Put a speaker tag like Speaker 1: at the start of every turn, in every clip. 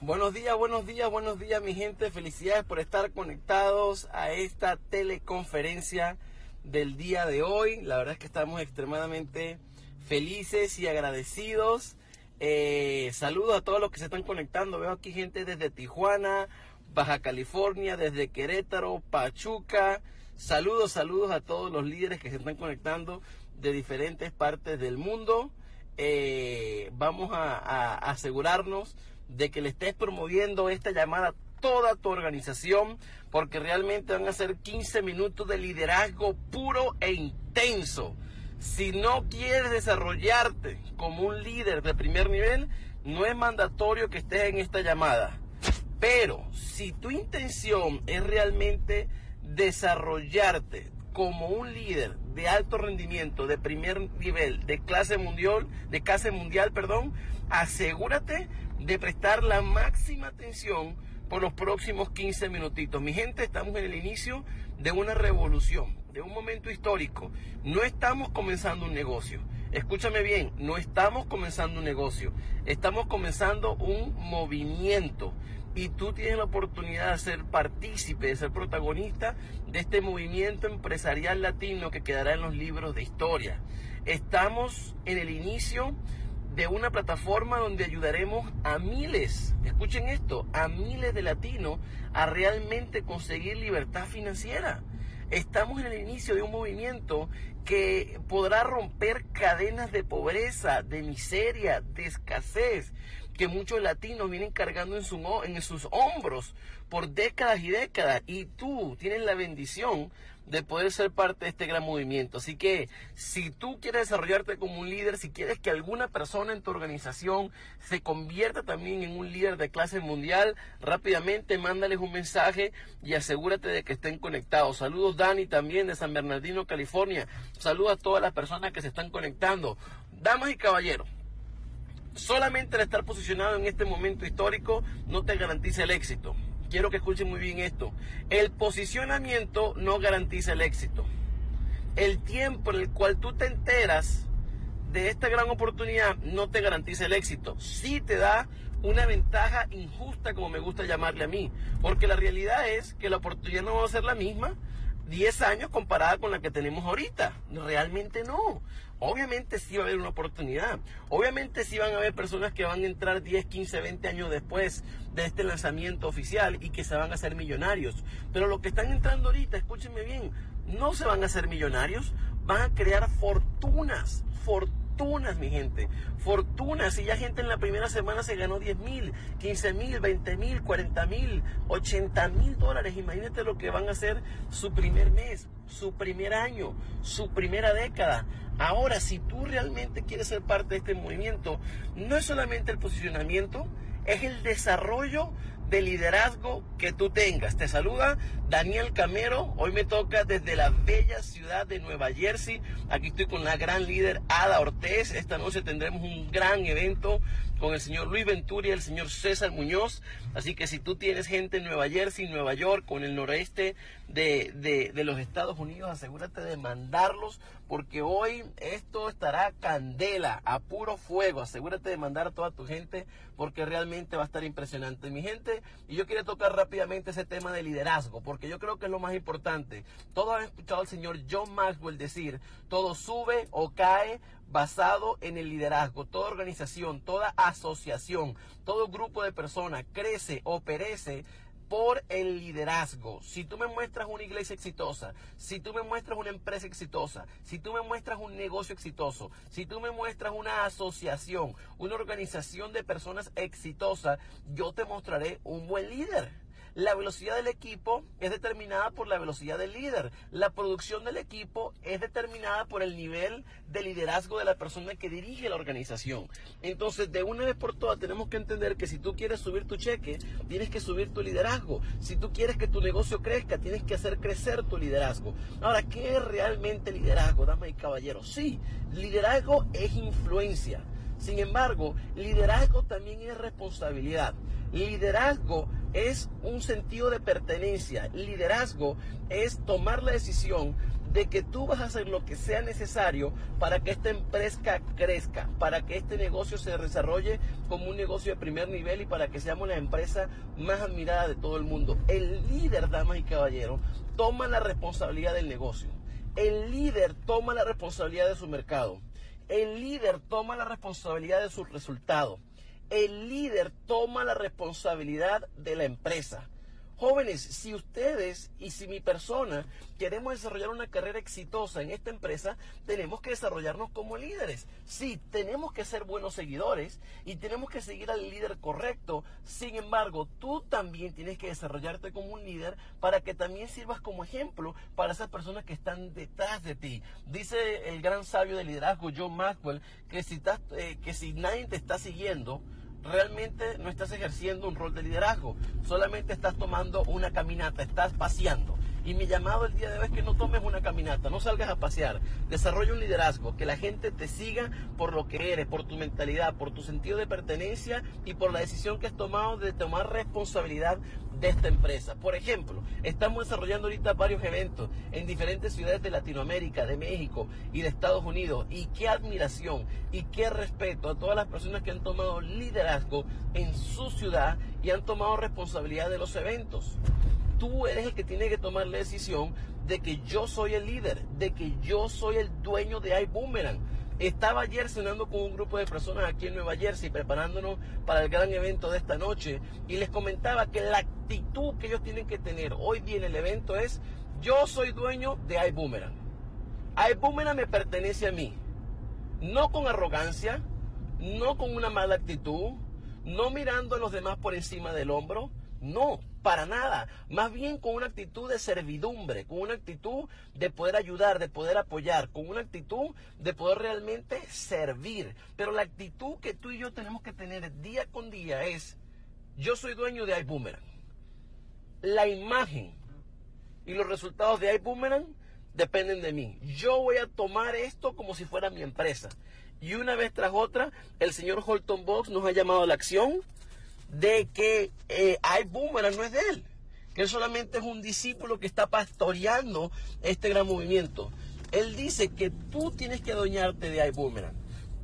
Speaker 1: Buenos días, buenos días, buenos días mi gente. Felicidades por estar conectados a esta teleconferencia del día de hoy. La verdad es que estamos extremadamente felices y agradecidos. Eh, saludos a todos los que se están conectando. Veo aquí gente desde Tijuana, Baja California, desde Querétaro, Pachuca. Saludos, saludos a todos los líderes que se están conectando de diferentes partes del mundo. Eh, vamos a asegurarnos de que le estés promoviendo esta llamada a toda tu organización, porque realmente van a ser 15 minutos de liderazgo puro e intenso. Si no quieres desarrollarte como un líder de primer nivel, no es mandatorio que estés en esta llamada. Pero si tu intención es realmente desarrollarte como un líder de alto rendimiento, de primer nivel, de clase mundial, de clase mundial, perdón, asegúrate de prestar la máxima atención por los próximos 15 minutitos. Mi gente, estamos en el inicio de una revolución, de un momento histórico. No estamos comenzando un negocio. Escúchame bien, no estamos comenzando un negocio, estamos comenzando un movimiento y tú tienes la oportunidad de ser partícipe, de ser protagonista de este movimiento empresarial latino que quedará en los libros de historia. Estamos en el inicio de una plataforma donde ayudaremos a miles, escuchen esto, a miles de latinos a realmente conseguir libertad financiera. Estamos en el inicio de un movimiento que podrá romper cadenas de pobreza, de miseria, de escasez, que muchos latinos vienen cargando en, su, en sus hombros por décadas y décadas. Y tú tienes la bendición de poder ser parte de este gran movimiento. Así que si tú quieres desarrollarte como un líder, si quieres que alguna persona en tu organización se convierta también en un líder de clase mundial, rápidamente mándales un mensaje y asegúrate de que estén conectados. Saludos Dani también de San Bernardino, California. Saludos a todas las personas que se están conectando. Damas y caballeros, solamente el estar posicionado en este momento histórico no te garantiza el éxito quiero que escuchen muy bien esto. El posicionamiento no garantiza el éxito. El tiempo en el cual tú te enteras de esta gran oportunidad no te garantiza el éxito. Sí te da una ventaja injusta, como me gusta llamarle a mí. Porque la realidad es que la oportunidad no va a ser la misma 10 años comparada con la que tenemos ahorita. Realmente no. Obviamente sí va a haber una oportunidad. Obviamente sí van a haber personas que van a entrar 10, 15, 20 años después de este lanzamiento oficial y que se van a hacer millonarios. Pero los que están entrando ahorita, escúchenme bien, no se van a hacer millonarios, van a crear fortunas, fortunas fortunas, mi gente. Fortunas. Y ya gente en la primera semana se ganó 10 mil, 15 mil, 20 mil, 40 mil, 80 mil dólares. Imagínate lo que van a hacer su primer mes, su primer año, su primera década. Ahora, si tú realmente quieres ser parte de este movimiento, no es solamente el posicionamiento, es el desarrollo de liderazgo que tú tengas. Te saluda Daniel Camero. Hoy me toca desde la bella ciudad de Nueva Jersey. Aquí estoy con la gran líder Ada Ortez. Esta noche tendremos un gran evento con el señor Luis Venturi y el señor César Muñoz. Así que si tú tienes gente en Nueva Jersey, Nueva York, con el noreste de, de, de los Estados Unidos, asegúrate de mandarlos porque hoy esto estará candela, a puro fuego. Asegúrate de mandar a toda tu gente porque realmente va a estar impresionante. Mi gente, y yo quiero tocar rápidamente ese tema de liderazgo, porque yo creo que es lo más importante. Todos han escuchado al señor John Maxwell decir, todo sube o cae basado en el liderazgo. Toda organización, toda asociación, todo grupo de personas crece o perece por el liderazgo. Si tú me muestras una iglesia exitosa, si tú me muestras una empresa exitosa, si tú me muestras un negocio exitoso, si tú me muestras una asociación, una organización de personas exitosa, yo te mostraré un buen líder. La velocidad del equipo es determinada por la velocidad del líder. La producción del equipo es determinada por el nivel de liderazgo de la persona que dirige la organización. Entonces, de una vez por todas, tenemos que entender que si tú quieres subir tu cheque, tienes que subir tu liderazgo. Si tú quieres que tu negocio crezca, tienes que hacer crecer tu liderazgo. Ahora, ¿qué es realmente liderazgo, damas y caballeros? Sí, liderazgo es influencia. Sin embargo, liderazgo también es responsabilidad. Liderazgo es un sentido de pertenencia. Liderazgo es tomar la decisión de que tú vas a hacer lo que sea necesario para que esta empresa crezca, para que este negocio se desarrolle como un negocio de primer nivel y para que seamos la empresa más admirada de todo el mundo. El líder, damas y caballeros, toma la responsabilidad del negocio. El líder toma la responsabilidad de su mercado. El líder toma la responsabilidad de sus resultados. El líder toma la responsabilidad de la empresa. Jóvenes, si ustedes y si mi persona queremos desarrollar una carrera exitosa en esta empresa, tenemos que desarrollarnos como líderes. Sí, tenemos que ser buenos seguidores y tenemos que seguir al líder correcto. Sin embargo, tú también tienes que desarrollarte como un líder para que también sirvas como ejemplo para esas personas que están detrás de ti. Dice el gran sabio de liderazgo, John Maxwell, que si, eh, que si nadie te está siguiendo, realmente no estás ejerciendo un rol de liderazgo, solamente estás tomando una caminata, estás paseando. Y mi llamado el día de hoy es que no tomes una caminata, no salgas a pasear, desarrolla un liderazgo, que la gente te siga por lo que eres, por tu mentalidad, por tu sentido de pertenencia y por la decisión que has tomado de tomar responsabilidad de esta empresa. Por ejemplo, estamos desarrollando ahorita varios eventos en diferentes ciudades de Latinoamérica, de México y de Estados Unidos. Y qué admiración y qué respeto a todas las personas que han tomado liderazgo en su ciudad y han tomado responsabilidad de los eventos. Tú eres el que tiene que tomar la decisión de que yo soy el líder, de que yo soy el dueño de iBoomerang estaba ayer cenando con un grupo de personas aquí en Nueva Jersey, preparándonos para el gran evento de esta noche, y les comentaba que la actitud que ellos tienen que tener hoy día en el evento es, yo soy dueño de iBoomerang. iBoomerang me pertenece a mí. No con arrogancia, no con una mala actitud, no mirando a los demás por encima del hombro, no, para nada. Más bien con una actitud de servidumbre, con una actitud de poder ayudar, de poder apoyar, con una actitud de poder realmente servir. Pero la actitud que tú y yo tenemos que tener día con día es, yo soy dueño de iBoomerang. La imagen y los resultados de iBoomerang dependen de mí. Yo voy a tomar esto como si fuera mi empresa. Y una vez tras otra, el señor Holton Box nos ha llamado a la acción de que eh, iBoomerang no es de él, que él solamente es un discípulo que está pastoreando este gran movimiento. Él dice que tú tienes que adueñarte de iBoomerang.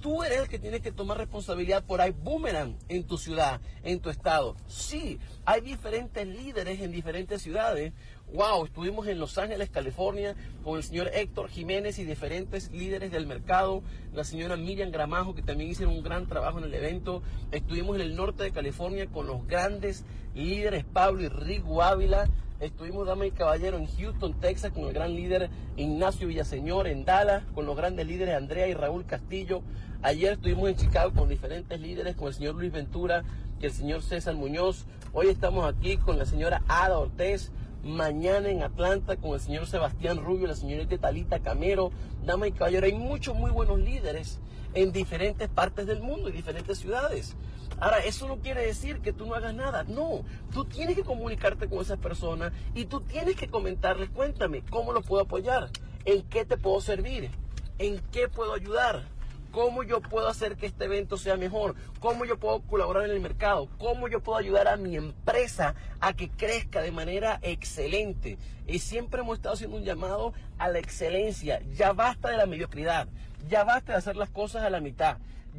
Speaker 1: Tú eres el que tienes que tomar responsabilidad por iBoomerang en tu ciudad, en tu estado. Sí, hay diferentes líderes en diferentes ciudades. Wow, estuvimos en Los Ángeles, California, con el señor Héctor Jiménez y diferentes líderes del mercado, la señora Miriam Gramajo, que también hicieron un gran trabajo en el evento. Estuvimos en el norte de California con los grandes líderes Pablo y Rigo Ávila. Estuvimos, dama y caballero, en Houston, Texas, con el gran líder Ignacio Villaseñor, en Dallas, con los grandes líderes Andrea y Raúl Castillo. Ayer estuvimos en Chicago con diferentes líderes, con el señor Luis Ventura y el señor César Muñoz. Hoy estamos aquí con la señora Ada Ortez mañana en Atlanta con el señor Sebastián Rubio, la señorita Talita Camero, dama y caballero. Hay muchos muy buenos líderes en diferentes partes del mundo y diferentes ciudades. Ahora, eso no quiere decir que tú no hagas nada. No, tú tienes que comunicarte con esas personas y tú tienes que comentarles, cuéntame, ¿cómo lo puedo apoyar? ¿En qué te puedo servir? ¿En qué puedo ayudar? Cómo yo puedo hacer que este evento sea mejor, cómo yo puedo colaborar en el mercado, cómo yo puedo ayudar a mi empresa a que crezca de manera excelente. Y siempre hemos estado haciendo un llamado a la excelencia. Ya basta de la mediocridad, ya basta de hacer las cosas a la mitad.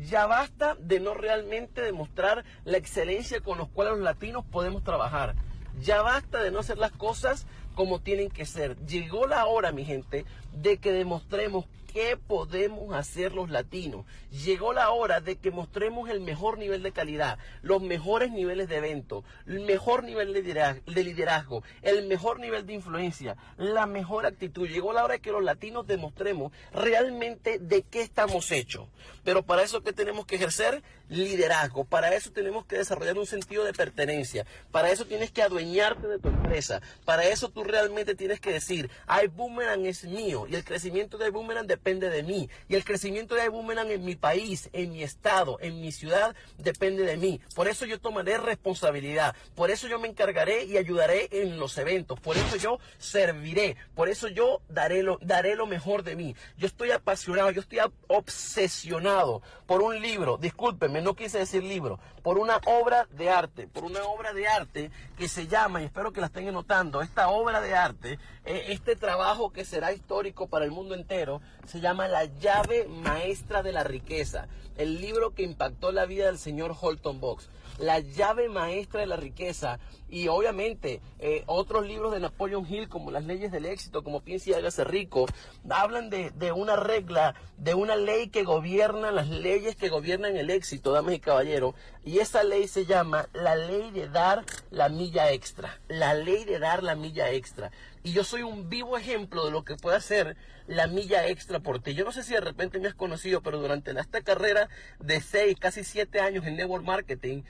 Speaker 1: Ya basta de no realmente demostrar la excelencia con los cuales los latinos podemos trabajar. Ya basta de no hacer las cosas como tienen que ser. Llegó la hora, mi gente, de que demostremos qué podemos hacer los latinos. Llegó la hora de que mostremos el mejor nivel de calidad, los mejores niveles de evento, el mejor nivel de liderazgo, el mejor nivel de influencia, la mejor actitud. Llegó la hora de que los latinos demostremos realmente de qué estamos hechos. Pero para eso que tenemos que ejercer liderazgo, para eso tenemos que desarrollar un sentido de pertenencia, para eso tienes que adueñarte de tu empresa, para eso tú realmente tienes que decir, iBoomerang es mío y el crecimiento de iBoomerang depende de mí. Y el crecimiento de iBoomerang en mi país, en mi estado, en mi ciudad depende de mí. Por eso yo tomaré responsabilidad, por eso yo me encargaré y ayudaré en los eventos, por eso yo serviré, por eso yo daré lo, daré lo mejor de mí. Yo estoy apasionado, yo estoy obsesionado por un libro, discúlpenme, no quise decir libro, por una obra de arte, por una obra de arte que se llama, y espero que la estén notando, esta obra de arte, eh, este trabajo que será histórico para el mundo entero, se llama La llave maestra de la riqueza, el libro que impactó la vida del señor Holton Box la llave maestra de la riqueza. Y obviamente eh, otros libros de Napoleon Hill, como Las leyes del éxito, como Piensa y hágase rico, hablan de, de, una regla, de una ley que gobierna las leyes que gobiernan el éxito, damas y caballeros. Y esa ley se llama la ley de dar la milla extra. La ley de dar la milla extra. Y yo soy un vivo ejemplo de lo que puede hacer la milla extra por ti. Yo no sé si de repente me has conocido, pero durante esta carrera de seis, casi siete años en network marketing,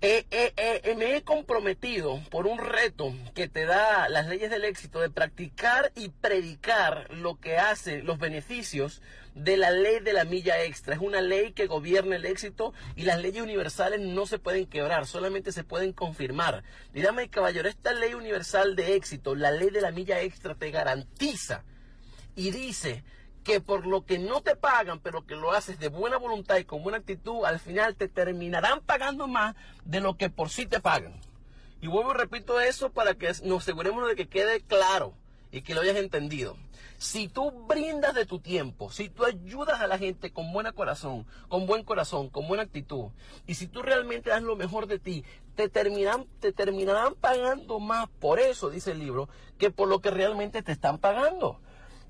Speaker 1: me he comprometido por un reto que te da las leyes del éxito de practicar y predicar lo que hace los beneficios de la ley de la milla extra. Es una ley que gobierna el éxito y las leyes universales no se pueden quebrar, solamente se pueden confirmar. Dígame, caballero, esta ley universal de éxito, la ley de la milla extra, te garantiza y dice que por lo que no te pagan, pero que lo haces de buena voluntad y con buena actitud, al final te terminarán pagando más de lo que por sí te pagan. Y vuelvo y repito eso para que nos aseguremos de que quede claro y que lo hayas entendido. Si tú brindas de tu tiempo, si tú ayudas a la gente con buen corazón, con buen corazón, con buena actitud, y si tú realmente das lo mejor de ti, te te terminarán pagando más por eso, dice el libro, que por lo que realmente te están pagando.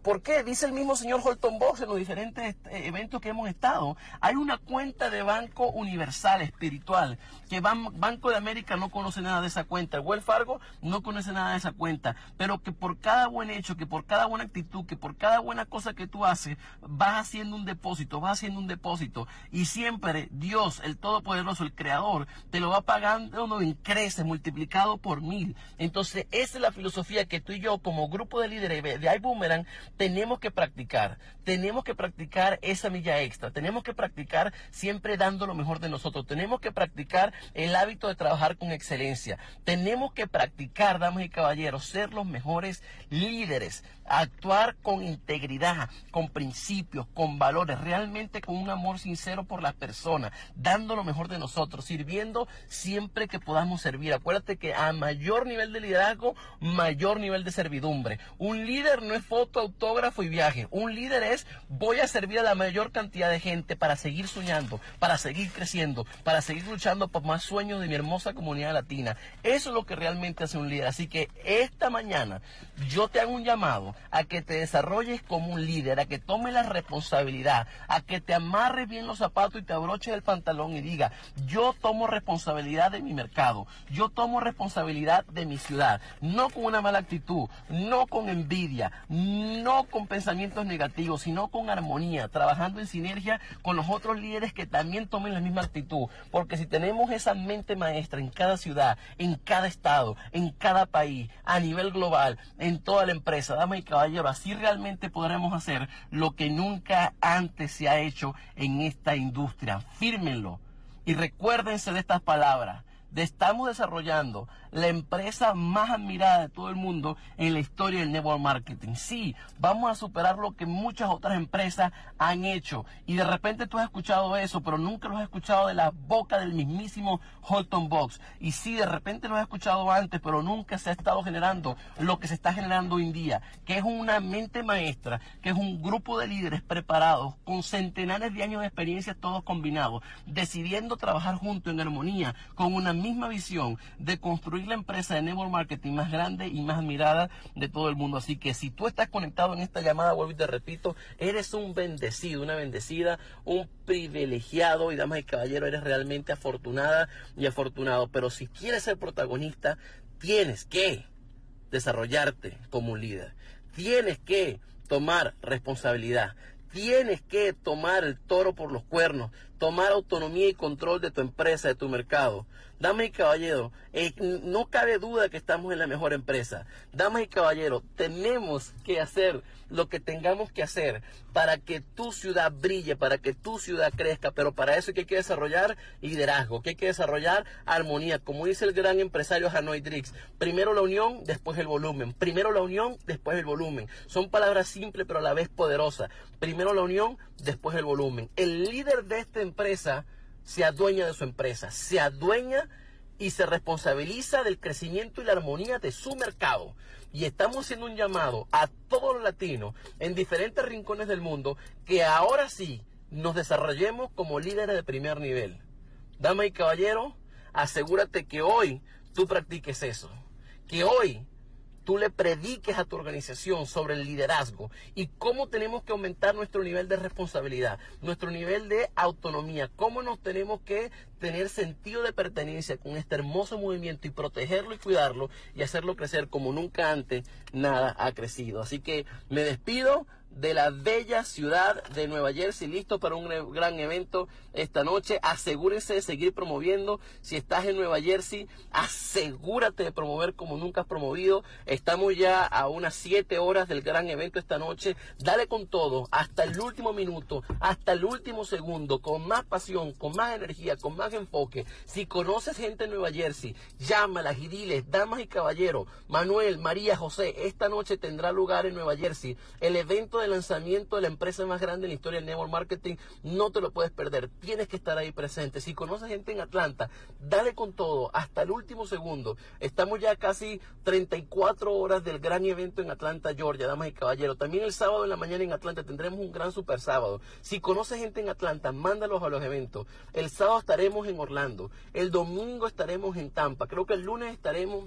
Speaker 1: ¿Por qué? Dice el mismo señor Holton Box en los diferentes eh, eventos que hemos estado. Hay una cuenta de banco universal, espiritual, que Banco de América no conoce nada de esa cuenta. El Wells Fargo no conoce nada de esa cuenta. Pero que por cada buen hecho, que por cada buena actitud, que por cada buena cosa que tú haces, vas haciendo un depósito, vas haciendo un depósito. Y siempre Dios, el Todopoderoso, el Creador, te lo va pagando uno en crece, multiplicado por mil. Entonces, esa es la filosofía que tú y yo, como grupo de líderes de iBoomerang, tenemos que practicar, tenemos que practicar esa milla extra, tenemos que practicar siempre dando lo mejor de nosotros, tenemos que practicar el hábito de trabajar con excelencia, tenemos que practicar, damas y caballeros, ser los mejores líderes, actuar con integridad, con principios, con valores, realmente con un amor sincero por las personas, dando lo mejor de nosotros, sirviendo siempre que podamos servir. Acuérdate que a mayor nivel de liderazgo, mayor nivel de servidumbre. Un líder no es foto, autógrafo y viaje. Un líder es voy a servir a la mayor cantidad de gente para seguir soñando, para seguir creciendo, para seguir luchando por más sueños de mi hermosa comunidad latina. Eso es lo que realmente hace un líder. Así que esta mañana yo te hago un llamado a que te desarrolles como un líder, a que tomes la responsabilidad, a que te amarres bien los zapatos y te abroches el pantalón y diga, yo tomo responsabilidad de mi mercado, yo tomo responsabilidad de mi ciudad, no con una mala actitud, no con envidia, no con pensamientos negativos, sino con armonía, trabajando en sinergia con los otros líderes que también tomen la misma actitud, porque si tenemos esa mente maestra en cada ciudad, en cada estado, en cada país, a nivel global, en toda la empresa, dame y caballero, así realmente podremos hacer lo que nunca antes se ha hecho en esta industria. Fírmenlo y recuérdense de estas palabras. Estamos desarrollando la empresa más admirada de todo el mundo en la historia del network marketing. Sí, vamos a superar lo que muchas otras empresas han hecho. Y de repente tú has escuchado eso, pero nunca lo has escuchado de la boca del mismísimo Holton Box. Y sí, de repente lo has escuchado antes, pero nunca se ha estado generando lo que se está generando hoy en día, que es una mente maestra, que es un grupo de líderes preparados con centenares de años de experiencia todos combinados, decidiendo trabajar juntos en armonía con una misma visión de construir la empresa de network marketing más grande y más admirada de todo el mundo. Así que si tú estás conectado en esta llamada, vuelvo y te repito, eres un bendecido, una bendecida, un privilegiado y damas y caballeros, eres realmente afortunada y afortunado. Pero si quieres ser protagonista, tienes que desarrollarte como un líder. Tienes que tomar responsabilidad. Tienes que tomar el toro por los cuernos, tomar autonomía y control de tu empresa, de tu mercado. Damas y caballeros, eh, no cabe duda que estamos en la mejor empresa. Damas y caballeros, tenemos que hacer lo que tengamos que hacer para que tu ciudad brille, para que tu ciudad crezca, pero para eso hay que desarrollar liderazgo, que hay que desarrollar armonía, como dice el gran empresario Hanoi Drix, primero la unión, después el volumen, primero la unión, después el volumen. Son palabras simples pero a la vez poderosas. Primero la unión, después el volumen. El líder de este empresa se adueña de su empresa, se adueña y se responsabiliza del crecimiento y la armonía de su mercado. Y estamos haciendo un llamado a todos los latinos en diferentes rincones del mundo que ahora sí nos desarrollemos como líderes de primer nivel. Dama y caballero, asegúrate que hoy tú practiques eso. Que hoy tú le prediques a tu organización sobre el liderazgo y cómo tenemos que aumentar nuestro nivel de responsabilidad, nuestro nivel de autonomía, cómo nos tenemos que tener sentido de pertenencia con este hermoso movimiento y protegerlo y cuidarlo y hacerlo crecer como nunca antes nada ha crecido. Así que me despido de la bella ciudad de Nueva Jersey, listo para un gran evento esta noche. Asegúrense de seguir promoviendo. Si estás en Nueva Jersey, asegúrate de promover como nunca has promovido. Estamos ya a unas 7 horas del gran evento esta noche. Dale con todo, hasta el último minuto, hasta el último segundo, con más pasión, con más energía, con más enfoque. Si conoces gente en Nueva Jersey, llámalas y diles, damas y caballeros, Manuel, María, José, esta noche tendrá lugar en Nueva Jersey el evento de lanzamiento de la empresa más grande en la historia del network marketing. No te lo puedes perder. Tienes que estar ahí presente. Si conoces gente en Atlanta, dale con todo hasta el último segundo. Estamos ya casi 34 horas del gran evento en Atlanta, Georgia, damas y caballeros. También el sábado en la mañana en Atlanta tendremos un gran super sábado. Si conoces gente en Atlanta, mándalos a los eventos. El sábado estaremos en Orlando. El domingo estaremos en Tampa. Creo que el lunes estaremos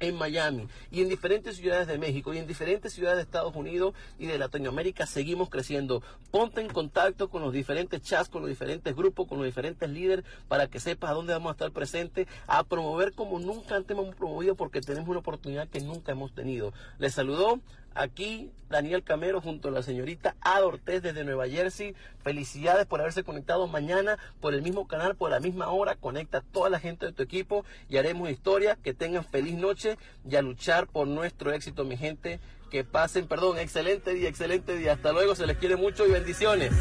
Speaker 1: en Miami y en diferentes ciudades de México y en diferentes ciudades de Estados Unidos y de Latinoamérica seguimos creciendo. Ponte en contacto con los diferentes chats, con los diferentes grupos, con los diferentes líderes para que sepas a dónde vamos a estar presentes, a promover como nunca antes hemos promovido porque tenemos una oportunidad que nunca hemos tenido. Les saludó Aquí Daniel Camero junto a la señorita Ada Ortez desde Nueva Jersey. Felicidades por haberse conectado mañana por el mismo canal, por la misma hora. Conecta a toda la gente de tu equipo y haremos historia. Que tengan feliz noche y a luchar por nuestro éxito, mi gente. Que pasen, perdón, excelente día, excelente día. Hasta luego, se les quiere mucho y bendiciones.